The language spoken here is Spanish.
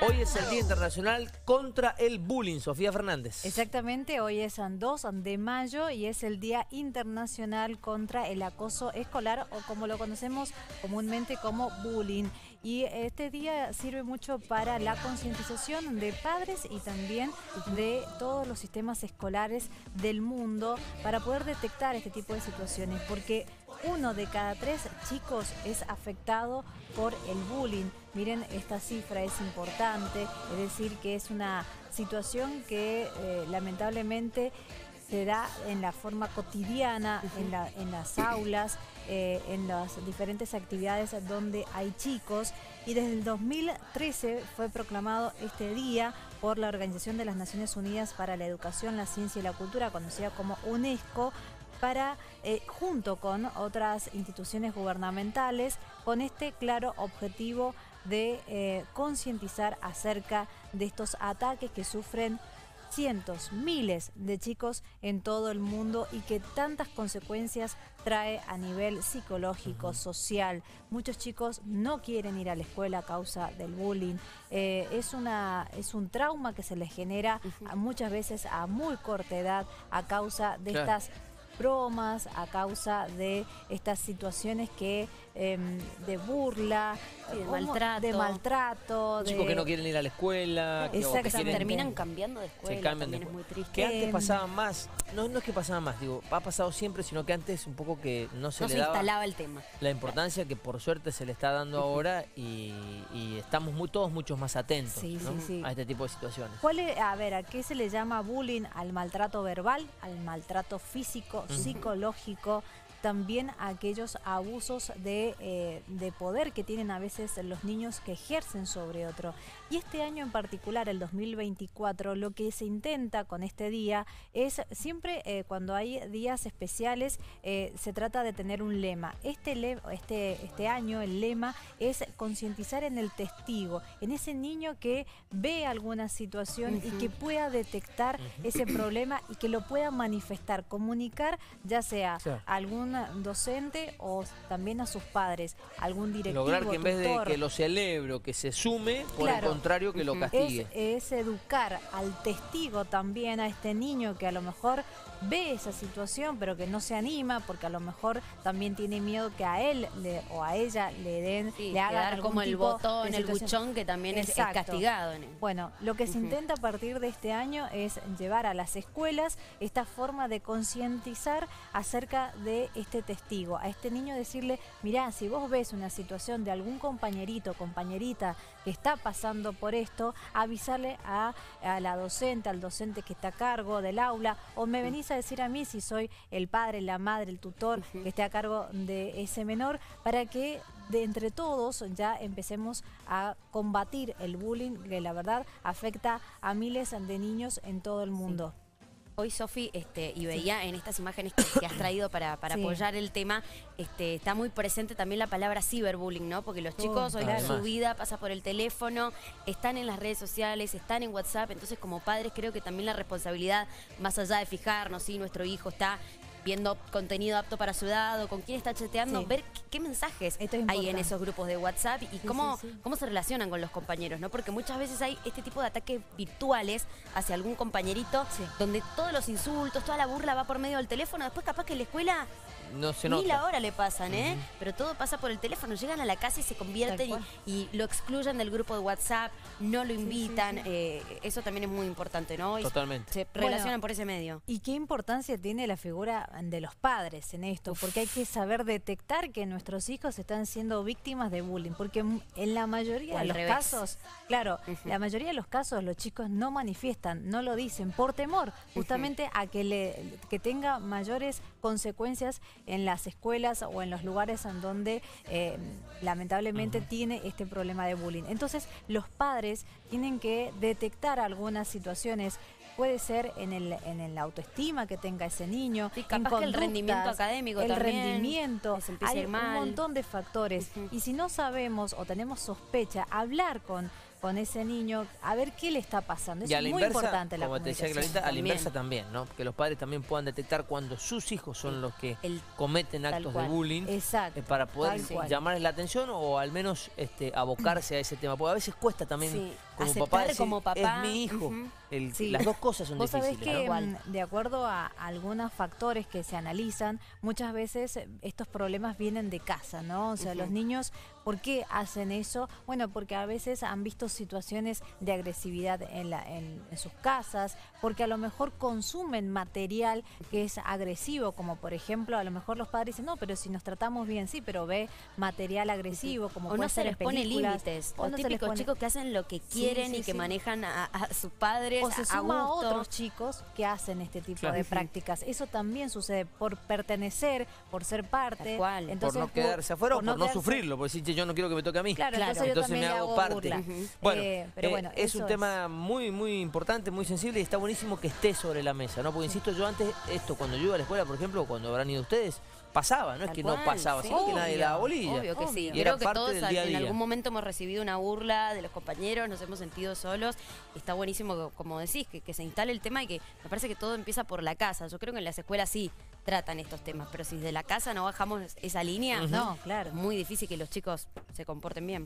Hoy es el Día Internacional contra el Bullying. Sofía Fernández. Exactamente, hoy es 2 de mayo y es el Día Internacional contra el Acoso Escolar o como lo conocemos comúnmente como bullying. Y este día sirve mucho para la concientización de padres y también de todos los sistemas escolares del mundo para poder detectar este tipo de situaciones, porque uno de cada tres chicos es afectado por el bullying. Miren, esta cifra es importante, es decir, que es una situación que eh, lamentablemente se da en la forma cotidiana, en, las aulas, eh, en las diferentes actividades donde hay chicos. Y desde el 2013 fue proclamado este día por la Organización de las Naciones Unidas para la Educación, la Ciencia y la Cultura, conocida como UNESCO, para, eh, junto con otras instituciones gubernamentales, con este claro objetivo de eh, concientizar acerca de estos ataques que sufren cientos, miles de chicos en todo el mundo y que tantas consecuencias trae a nivel psicológico, social. Muchos chicos no quieren ir a la escuela a causa del bullying. Eh, es, una, es un trauma que se les genera muchas veces a muy corta edad a causa de estas bromas, a causa de estas situaciones que em, de burla, de maltrato. De maltrato. Chicos que no quieren ir a la escuela. Que, terminan cambiando de escuela, también es muy triste. Que antes pasaba más, no, no es que pasaba más, digo, ha pasado siempre, sino que antes un poco que no se no le se daba instalaba el tema. La importancia que por suerte se le está dando ahora y, estamos muy, todos muchos más atentos a este tipo de situaciones. ¿Cuál a ver, ¿a qué se le llama bullying? ¿Al maltrato verbal? ¿Al maltrato físico? Psicológico también aquellos abusos de, eh, de, poder que tienen a veces los niños que ejercen sobre otro. Y este año en particular, el 2024, lo que se intenta con este día es siempre eh, cuando hay días especiales eh, se trata de tener un lema. Este, este, este año el lema es concientizar en el testigo, en ese niño que ve alguna situación y que pueda detectar ese problema y que lo pueda manifestar, comunicar ya sea algún docente o también a sus padres, algún directivo, Lograr que en vez de que lo celebre que se sume, por el contrario, que lo castigue. Es, educar al testigo también, a este niño que a lo mejor ve esa situación, pero que no se anima, porque a lo mejor también tiene miedo que a él o a ella le den, le hagan como el botón, el buchón, que también es, castigado. Bueno, lo que se intenta a partir de este año es llevar a las escuelas esta forma de concientizar acerca de este testigo, a este niño decirle, mirá, si vos ves una situación de algún compañerito, compañerita que está pasando por esto, avisarle a, la docente, al docente que está a cargo del aula, o me venís a decir a mí si soy el padre, la madre, el tutor que esté a cargo de ese menor, para que de entre todos ya empecemos a combatir el bullying que la verdad afecta a miles de niños en todo el mundo. Hoy, Sofi, este, y veía en estas imágenes que, has traído para, apoyar el tema, este, está muy presente también la palabra ciberbullying, ¿no? Porque los oh, chicos hoy su vida pasa por el teléfono, están en las redes sociales, están en WhatsApp, entonces como padres creo que también la responsabilidad, más allá de fijarnos si nuestro hijo está viendo contenido apto para su edad o con quién está chateando, ver qué, mensajes hay en esos grupos de WhatsApp y cómo, cómo se relacionan con los compañeros, ¿no? Porque muchas veces hay este tipo de ataques virtuales hacia algún compañerito donde todos los insultos, toda la burla va por medio del teléfono, después capaz que en la escuela no se Ni la hora le pasan, ¿eh? Pero todo pasa por el teléfono. Llegan a la casa y se convierten y, lo excluyen del grupo de WhatsApp, no lo invitan. Eh, eso también es muy importante, ¿no? Totalmente. Se relacionan por ese medio. ¿Y qué importancia tiene la figura de los padres en esto, porque hay que saber detectar que nuestros hijos están siendo víctimas de bullying, porque en la mayoría de los casos, claro, la mayoría de los casos los chicos no manifiestan, no lo dicen por temor justamente a que le que tenga mayores consecuencias en las escuelas o en los lugares en donde eh, lamentablemente tiene este problema de bullying. Entonces los padres tienen que detectar algunas situaciones. Puede ser en el en la autoestima que tenga ese niño, capaz que el rendimiento académico el también, rendimiento, hay un montón de factores. Y si no sabemos o tenemos sospecha, hablar con con ese niño, a ver qué le está pasando. es muy importante la como te decía Clarita, a la inversa también, ¿no? Que los padres también puedan detectar cuando sus hijos son los que cometen actos de bullying Exacto, eh, para poder llamarles la atención o al menos este, abocarse a ese tema. Porque a veces cuesta también como papá, como papá, es mi hijo. Las dos cosas son Vos difíciles. Sabés que, mm, de acuerdo a algunos factores que se analizan, muchas veces eh, estos problemas vienen de casa, ¿no? O sea, los niños, ¿por qué hacen eso? Bueno, porque a veces han visto situaciones de agresividad en, la, en, sus casas, porque a lo mejor consumen material que es agresivo, como por ejemplo, a lo mejor los padres dicen, no, pero si nos tratamos bien, sí, pero ve material agresivo, como o puede no ser se les pone límites. O, típicos chicos que hacen lo que quieren y que manejan a, a sus padres o se suma a, otros chicos que hacen este tipo de prácticas. Eso también sucede por pertenecer, por ser parte. Entonces, por no quedarse afuera o por no, sufrirlo, porque si yo no quiero que me toque a mí. Claro, entonces, me hago parte. Bueno, eh, pero eh, bueno es un tema muy, muy importante, muy sensible y está buenísimo que esté sobre la mesa, ¿no? Porque insisto, yo antes, esto cuando yo iba a la escuela, por ejemplo, cuando habrán ido ustedes, pasaba, no es que no pasaba, sino que nadie daba bolilla. Obvio que sí. Y Creo que todos en algún momento hemos recibido una burla de los compañeros, nos hemos sentido solos. Está buenísimo, como decís, que, que se instale el tema y que me parece que todo empieza por la casa. Yo creo que en las escuelas sí tratan estos temas, pero si desde la casa no bajamos esa línea, no, claro, es muy difícil que los chicos se comporten bien.